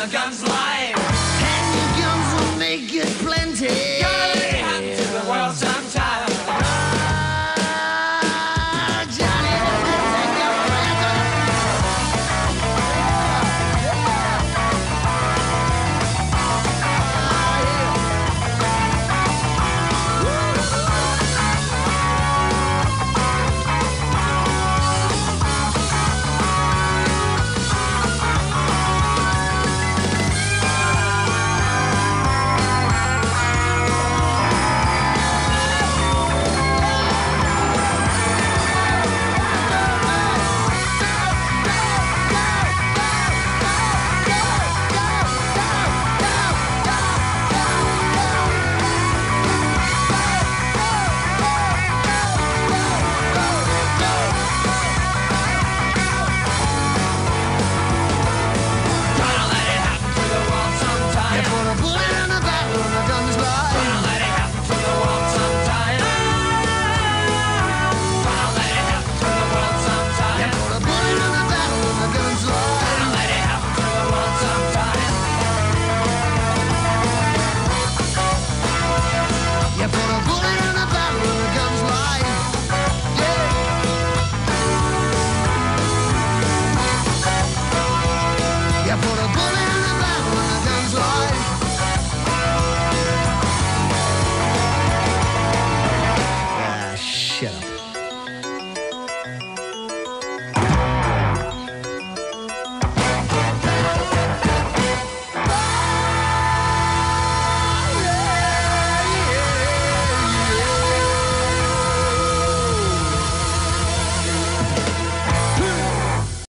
the guns